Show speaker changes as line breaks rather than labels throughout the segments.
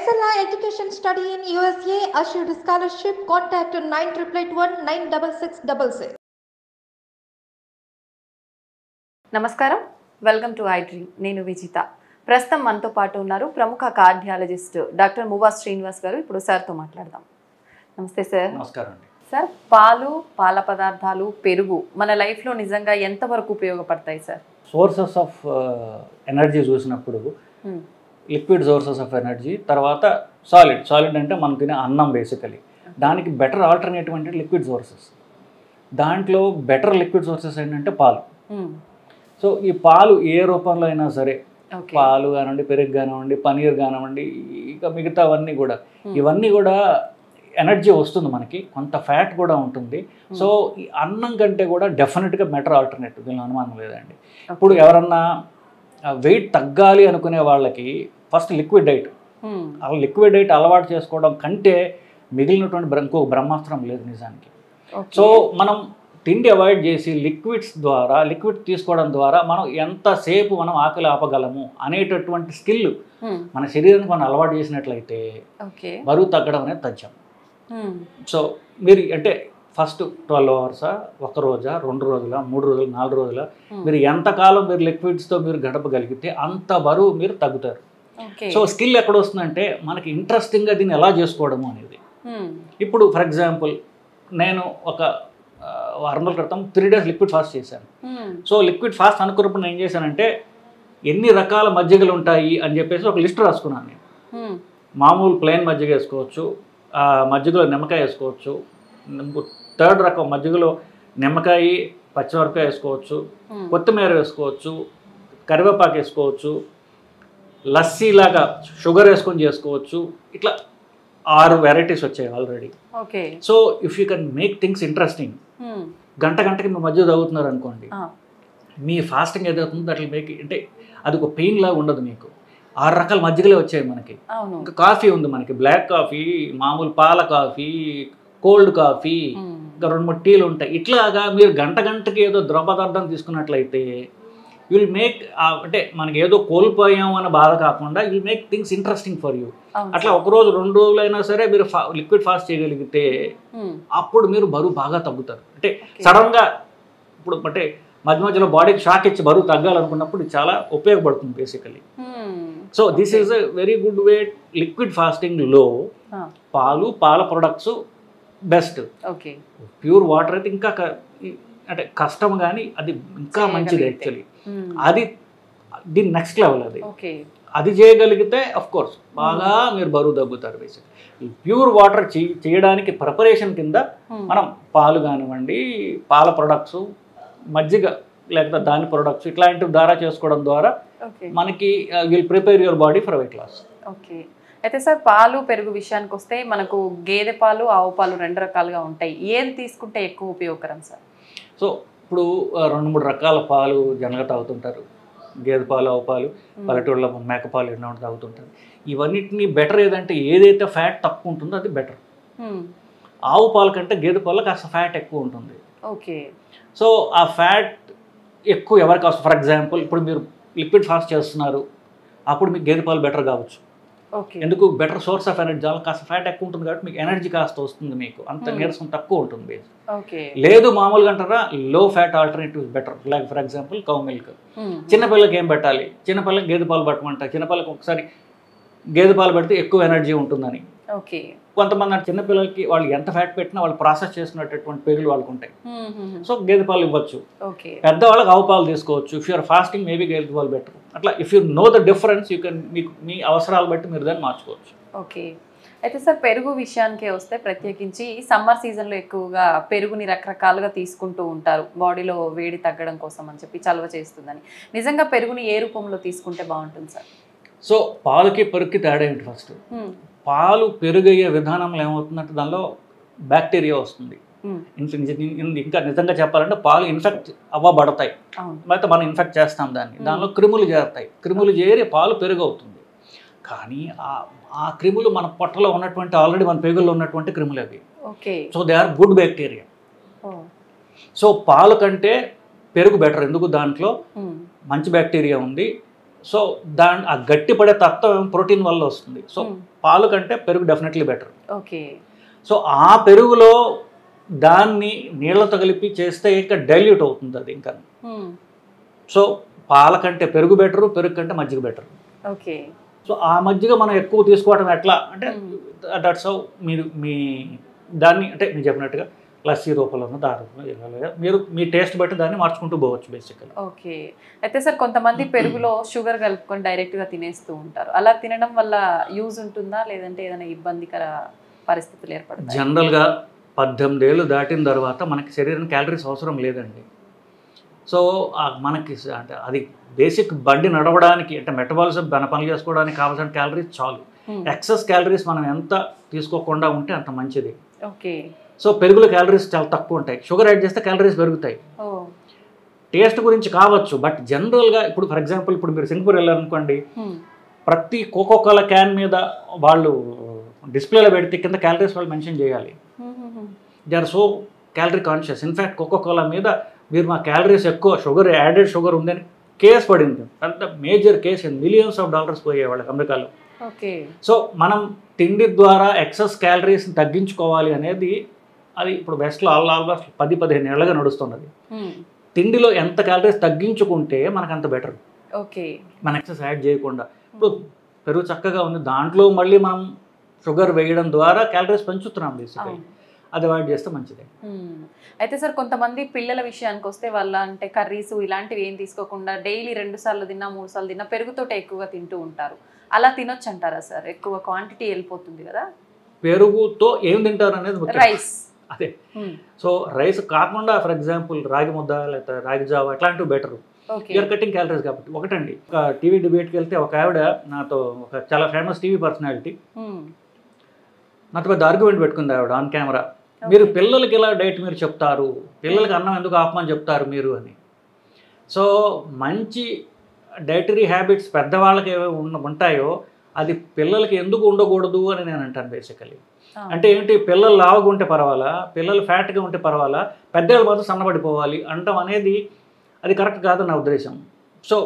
Excella Education Study in USA assured scholarship. Contact 9881 96666.
నమస్కారం. Welcome to I dream నేను విజిత. ప్రస్తుతం మనతో పాటు ఉన్నారు ప్రముఖ కార్డియాలజిస్ట్ డాక్టర్ మువా శ్రీనివాస్ గారు. ఇప్పుడు సార్తో మాట్లాడదాం. నమస్తే సార్.
నమస్కారం అండి.
సార్ పాలు పాల పదార్థాలు పెరుగు మన లైఫ్లో నిజంగా ఎంతవరకు ఉపయోగపడతాయి సార్?
సోర్సెస్ ఆఫ్ ఎనర్జీ చూసినప్పుడు. లిక్విడ్ సోర్సెస్ ఆఫ్ ఎనర్జీ తర్వాత సాలిడ్. సాలిడ్ అంటే మనం తినే అన్నం బేసికలీ దానికి బెటర్ ఆల్టర్నేటివ్ అంటే లిక్విడ్ సోర్సెస్. దాంట్లో బెటర్ లిక్విడ్ సోర్సెస్ ఏంటంటే పాలు. సో ఈ పాలు ఏ రూపంలో అయినా సరే పాలు కానివ్వండి పెరుగు కానివ్వండి పనీర్ కానివ్వండి ఇక మిగతావన్నీ కూడా. ఇవన్నీ కూడా ఎనర్జీ వస్తుంది మనకి కొంత ఫ్యాట్ కూడా ఉంటుంది. సో ఈ అన్నం కంటే కూడా డెఫినెట్గా బెటర్ ఆల్టర్నేటివ్ దీనిలో అనుమానం లేదండి. ఇప్పుడు ఎవరన్నా వెయిట్ తగ్గాలి అనుకునే వాళ్ళకి ఫస్ట్ లిక్విడ్ డైట్. అలా లిక్విడ్ డైట్ అలవాటు చేసుకోవడం కంటే మిగిలినటువంటి ఇంకో బ్రహ్మాస్త్రం లేదు నిజానికి. సో మనం తిండి అవాయిడ్ చేసి లిక్విడ్స్ ద్వారా లిక్విడ్ తీసుకోవడం ద్వారా మనం ఎంతసేపు మనం ఆకలి ఆపగలము అనేటటువంటి స్కిల్. మన శరీరానికి మనం అలవాటు చేసినట్లయితే బరువు తగ్గడం అనేది తథ్యం. సో మీరు అంటే ఫస్ట్ ట్వెల్వ్ అవర్సా ఒక రోజా రెండు రోజుల మూడు రోజులు నాలుగు రోజుల. మీరు ఎంతకాలం మీరు లిక్విడ్స్తో మీరు గడపగలిగితే అంత బరువు మీరు తగ్గుతారు సో స్కిల్ ఎక్కడ వస్తుందంటే మనకి ఇంట్రెస్టింగ్గా దీన్ని ఎలా చేసుకోవడము అనేది. ఇప్పుడు ఫర్ ఎగ్జాంపుల్ నేను ఒక వారం రోజుల క్రితం త్రీ డేస్ లిక్విడ్ ఫాస్ట్ చేశాను. సో లిక్విడ్ ఫాస్ట్ అనుకున్నప్పుడు నేను ఏం చేశానంటే ఎన్ని రకాల మజ్జిగలు ఉంటాయి అని చెప్పేసి ఒక లిస్ట్ రాసుకున్నాను నేను
మ్మ్.
మామూలు ప్లెయిన్ మజ్జిగ వేసుకోవచ్చు ఆ మజ్జిగలో నిమ్మకాయ వేసుకోవచ్చు థర్డ్ రకం మజ్జిగలో నిమ్మకాయ పచ్చిమిరపకాయ వేసుకోవచ్చు. కొత్తిమీర వేసుకోవచ్చు కరివేపాకు వేసుకోవచ్చు లస్సీలాగా షుగర్ వేసుకొని చేసుకోవచ్చు ఇట్లా ఆరు వెరైటీస్ వచ్చాయి already
okay
so if you can make things interesting. గంట గంటకి మీ మధ్య తాగుతున్నారు అనుకోండి. మీ ఫాస్టింగ్ ఏదవుతుందో అట్లా మేక్ అంటే అది ఒక పెయిన్ లాగా ఉండదు మీకు ఆరు రకాల మజ్జిగలే వచ్చాయి మనకి ఇంకా కాఫీ ఉంది మనకి బ్లాక్ కాఫీ మామూలు పాల కాఫీ కోల్డ్ కాఫీ. ఇంకా రెండు మూడు టీలు ఉంటాయి ఇట్లాగా మీరు గంట గంటకి ఏదో ద్రవ పదార్థం తీసుకున్నట్లయితే విల్ మేక్ అంటే మనకి ఏదో కోల్పోయాం అన్న బాధ కాకుండా will make things interesting for you అట్లా ఒక రోజు రెండు రోజులైనా సరే మీరు లిక్విడ్ ఫాస్ట్ చేయగలిగితే. అప్పుడు మీరు బరువు బాగా తగ్గుతారు అంటే. సడన్గా ఇప్పుడు అంటే మధ్య మధ్యలో బాడీకి షాక్ ఇచ్చి బరువు తగ్గాలనుకున్నప్పుడు చాలా ఉపయోగపడుతుంది basically. So this. Is a very good way liquid ఫాస్టింగ్లో
ఆ.
పాలు పాల products best.
Okay.
Pure water అయితే ఇంకా అంటే కష్టం కానీ అది ఇంకా మంచిది. యాక్చువల్లీ. అది దీని నెక్స్ట్ లెవెల్ అది. అది చేయగలిగితే అఫ్ కోర్స్ బాగా మీరు బరువు తగ్గుతారు బేసిక్ ప్యూర్ వాటర్ చేయడానికి ప్రిపరేషన్ కింద. మనం పాలు కానివ్వండి పాల ప్రొడక్ట్స్ మజ్జిగ లేకపోతే దాని ప్రొడక్ట్స్ ఇట్లాంటివి ద్వారా చేసుకోవడం ద్వారా మనకి will prepare your body for weight loss
okay. అయితే సార్ పాలు పెరుగు విషయానికి వస్తే మనకు గేదె పాలు ఆవు పాలు రెండు రకాలుగా ఉంటాయి. ఏది తీసుకుంటే ఎక్కువ ఉపయోగకరం సార్?
సో ఇప్పుడు రెండు మూడు రకాల పాలు జనగా తాగుతుంటారు. గేదె పాలు ఆవు పాలు పల్లెటూళ్ళలో మేకపాలు ఎన్నో తాగుతుంటారు. ఇవన్నిటిని బెటర్ ఏదంటే ఏదైతే ఫ్యాట్ తక్కువ ఉంటుందో అది బెటర్. ఆవు పాలు కంటే గేదె పాలు కాస్త ఫ్యాట్ ఎక్కువ ఉంటుంది.
ఓకే.
సో ఆ ఫ్యాట్ ఎక్కువ ఎవరికి అవసరం ఫర్ ఎగ్జాంపుల్ ఇప్పుడు మీరు లిక్విడ్ ఫాస్ట్ చేస్తున్నారు. అప్పుడు మీకు గేదె పాలు బెటర్ కావచ్చు. ఎందుకు? బెటర్ సోర్స్ ఆఫ్ ఎనర్జీ దానిలో కాస్త ఫ్యాట్ ఎక్కువ ఉంటుంది కాబట్టి మీకు ఎనర్జీ కాస్త వస్తుంది మీకు. అంత
Hmm.
నీరసం తక్కువ ఉంటుంది లేదు మామూలుగా అంటారా? Low fat alternative better like for example cow milk. చిన్నపిల్లలకి ఏం పెట్టాలి? చిన్నపిల్లకి గేదె పాలు పట్టమంటారు. చిన్నపిల్లకి ఒకసారి గేదె పాలు పెడితే ఎక్కువ ఎనర్జీ ఉంటుందని.
ఓకే.
కొంతమంది చిన్నపిల్లలకి వాళ్ళు ఎంత ఫ్యాట్ పెట్టినా వాళ్ళు ప్రాసెస్ చేసుకున్నటువంటి పెగులు వాళ్ళకు ఉంటాయి. సో గేదె పాలు ఇవ్వచ్చు.
ఓకే.
పెద్దవాళ్ళకి ఆవు పాలు తీసుకోవచ్చు. ఇఫ్ యూఆర్ ఫాస్టింగ్ మేబీ గేదె పాలు బెటర్ అట్లా if you know the difference you can మీకు మీ అవసరాలు బట్టి మీరు దాన్ని మార్చుకోవచ్చు.
ఓకే. అయితే సార్ పెరుగు విషయానికే వస్తే ప్రత్యేకించి సమ్మర్ సీజన్లో ఎక్కువగా పెరుగుని రకరకాలుగా తీసుకుంటూ ఉంటారు. బాడీలో వేడి తగ్గడం కోసం అని చెప్పి చలవ చేస్తుందని. నిజంగా పెరుగుని ఏ రూపంలో తీసుకుంటే బాగుంటుంది సార్?
సో పాలకి పెరుగుకి తేడా ఏంటి ఫస్ట్. పాలు పెరుగయ్యే విధానంలో ఏమవుతుందంటే దానిలో బ్యాక్టీరియా వస్తుంది. ఇంకా నిజంగా చెప్పాలంటే పాలు ఇన్ఫెక్ట్ అవ్వబడతాయి. అయితే మనం ఇన్ఫెక్ట్ చేస్తాం దాన్ని. దానిలో క్రిములు చేరుతాయి. క్రిములు చేరి పాలు పెరుగు అవుతుంది కానీ ఆ ఆ క్రిములు మన పొట్టలో ఉన్నటువంటి ఆల్రెడీ మన పేగుల్లో ఉన్నటువంటి క్రిములు అవి.
Okay.
So they are good bacteria. So పాలు కంటే పెరుగు బెటర్. ఎందుకు దాంట్లో. మంచి బ్యాక్టీరియా ఉంది. సో దాని ఆ గట్టిపడే తత్వం ప్రోటీన్ వల్ల వస్తుంది. So
Hmm.
పాలు కంటే పెరుగు డెఫినెట్లీ బెటర్.
ఓకే.
సో ఆ పెరుగులో దాన్ని నీళ్ళతో కలిపి చేస్తే ఇంకా డైల్యూట్ అవుతుంది అది ఇంకా.
ఉమ్,
సో పాల కంటే పెరుగు బెటరు పెరుగు కంటే మజ్జిగ బెటర్.
ఓకే.
సో ఆ మజ్జిగ మనం ఎక్కువ తీసుకోవడం ఎట్లా? అంటే దట్స్ హౌ మీరు మీ దాన్ని అంటే మీరు చెప్పినట్టుగా లస్సీ రూపంలోనూ దారి. రూపంలో మీరు మీ టేస్ట్ బట్టి దాన్ని మార్చుకుంటూ పోవచ్చు బేసికల్
ఓకే. అయితే సార్ కొంతమంది పెరుగులో షుగర్ కలుపుకొని డైరెక్ట్గా తినేస్తూ ఉంటారు. అలా తినడం వల్ల యూజ్ ఉంటుందా? లేదంటే ఏదైనా ఇబ్బందికర పరిస్థితులు ఏర్పడతాయి?
జనరల్గా పద్దెనిమిది ఏళ్ళు దాటిన తర్వాత మనకి శరీరం క్యాలరీస్ అవసరం లేదండి. సో మనకి అంటే అది బేసిక్ బండి నడవడానికి అంటే మెటబాలిజం మన పనులు చేసుకోవడానికి కావాల్సిన క్యాలరీస్ చాలు. ఎక్సెస్ క్యాలరీస్ మనం ఎంత తీసుకోకుండా ఉంటే అంత మంచిది.
ఓకే.
సో పెరుగులో క్యాలరీస్ చాలా తక్కువ ఉంటాయి. షుగర్ యాడ్ చేస్తే క్యాలరీస్ పెరుగుతాయి. టేస్ట్ గురించి కావచ్చు బట్ జనరల్గా ఇప్పుడు ఫర్ ఎగ్జాంపుల్ ఇప్పుడు మీరు సింగపూర్ వెళ్ళారనుకోండి ప్రతి కోకో కోలా క్యాన్ మీద వాళ్ళు డిస్ప్లేలో పెడితే కింద క్యాలరీస్ వాళ్ళు మెన్షన్ చేయాలి. They are so calorie conscious in fact Coca Cola మీద మీరు మా క్యాలరీస్ ఎక్కువ షుగర్ యాడెడ్ షుగర్ ఉందని కేసు పడింది. పెద్ద major case millions of dollars పోయే వాళ్ళకి అమెరికాలో. సో మనం తిండి ద్వారా ఎక్సెస్ క్యాలరీస్ తగ్గించుకోవాలి అనేది అది ఇప్పుడు వెస్ట్లో ఆల్ ఆల్మోస్ట్ పది పదిహేను ఏళ్ళగా నడుస్తున్నది. తిండిలో ఎంత క్యాలరీస్ తగ్గించుకుంటే మనకు అంత బెటర్
ఓకే.
మన ఎక్సెస్ యాడ్ చేయకుండా. ఇప్పుడు పెరుగు చక్కగా ఉంది. దాంట్లో మళ్ళీ మనం షుగర్ వేయడం ద్వారా క్యాలరీస్ పెంచుతున్నాం బేసిక్గా అది అవాయిడ్ చేస్తే మంచిదే.
అయితే సార్ కొంతమంది పిల్లల విషయానికి వస్తే వాళ్ళ అంటే కర్రీస్ ఇలాంటివి ఏం తీసుకోకుండా డైలీ రెండు సార్లు తిన్నా మూడు సార్లు తిన్నా పెరుగుతోటే ఎక్కువగా తింటూ ఉంటారు. అలా తినొచ్చు అంటారా సార్? ఎక్కువ క్వాంటిటీ వెళ్ళిపోతుంది కదా?
పెరుగుతో ఏం తింటారు అనేది.
రైస్
అదే. సో రైస్ కాకుండా ఫర్ ఎగ్జాంపుల్ రాగి ముద్ద లేకపోతే రాగి జావ ఇట్లాంటివి బెటర్. యూఆర్ కటింగ్ క్యాలరీస్ కాబట్టి. ఒకటండి. ఒక టీవీ డిబేట్కి వెళ్తే ఒక ఆవిడ నాతో ఒక చాలా ఫేమస్ టీవీ పర్సనాలిటీ నాతో పెద్ద ఆర్గ్యుమెంట్ పెట్టుకుంది ఆవిడ ఆన్ కెమెరా మీరు పిల్లలకి ఇలా డైట్ మీరు చెప్తారు? పిల్లలకి అన్నం ఎందుకు ఆపమని చెప్తారు మీరు అని. సో మంచి డైటరీ హ్యాబిట్స్ పెద్దవాళ్ళకి ఏవి ఉంటాయో అది పిల్లలకి ఎందుకు ఉండకూడదు అని నేను అంటాను బేసికలీ అంటే ఏంటి? పిల్లలు లావుగా ఉంటే పర్వాలా? పిల్లలు ఫ్యాట్గా ఉంటే పర్వాలా? పెద్దవాళ్ళు మాత్రం సన్నబడిపోవాలి అంటాం అనేది అది కరెక్ట్ కాదు నా ఉద్దేశం. సో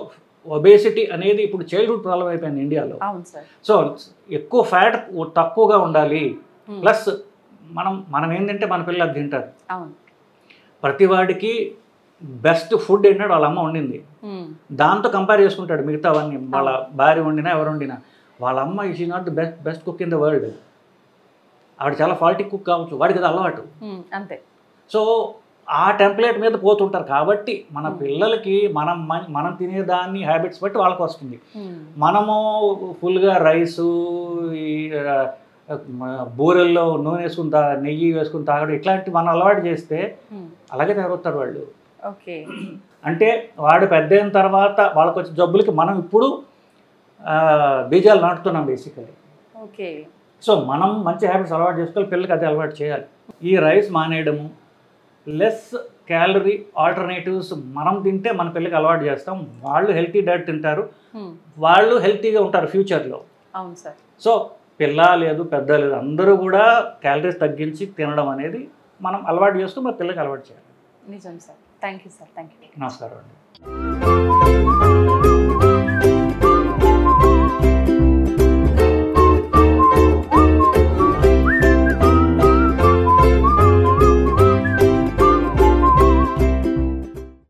ఒబేసిటీ అనేది ఇప్పుడు చైల్డ్హుడ్ ప్రాబ్లం అయిపోయింది ఇండియాలో. సో ఎక్కువ ఫ్యాట్ తక్కువగా ఉండాలి. ప్లస్ మనం మనం ఏంటంటే మన పిల్లలు అది తింటారు. ప్రతి వాడికి బెస్ట్ ఫుడ్ ఏంటంటే వాళ్ళ అమ్మ వండింది. దాంతో కంపేర్ చేసుకుంటాడు మిగతావన్నీ. వాళ్ళ భార్య వండినా ఎవరు వండినా. వాళ్ళ అమ్మ is not the best best cook in the world ఆవిడ చాలా ఫాల్టీ కుక్ కావచ్చు. వాడికి అది అలవాటు.
అంతే.
సో ఆ టెంప్లెట్ మీద పోతుంటారు. కాబట్టి మన పిల్లలకి మనం మన- తినేదాన్ని హ్యాబిట్స్ బట్టి వాళ్ళకి వస్తుంది. మనము ఫుల్గా రైసు బూరెల్లో నూనె వేసుకుని తా నెయ్యి వేసుకుని తాగడం ఇట్లాంటివి మనం అలవాటు చేస్తే. అలాగే తయారవుతారు వాళ్ళు.
ఓకే.
అంటే వాడు పెద్ద తర్వాత వాళ్ళకి వచ్చే జబ్బులకి మనం ఇప్పుడు బీజాలు నాటుతున్నాం బేసికలీ
ఓకే.
సో మనం మంచి హ్యాబిట్స్ అలవాటు చేసుకోవాలి పిల్లలకి అదే అలవాటు చేయాలి. ఈ రైస్ మానేయడము లెస్ క్యాలరీ ఆల్టర్నేటివ్స్ మనం తింటే మన పిల్లలకి అలవాటు చేస్తాం. వాళ్ళు హెల్తీ డైట్ తింటారు. వాళ్ళు హెల్తీగా ఉంటారు ఫ్యూచర్లో
అవును సార్.
సో పిల్ల లేదు పెద్ద లేదు అందరూ కూడా క్యాలరీస్ తగ్గించి తినడం అనేది మనం అలవాటు చేస్తూ మన పిల్లలకి అలవాటు చేయాలి.
నిజం sir. Thank you sir. Thank you
నమస్కారం అండి.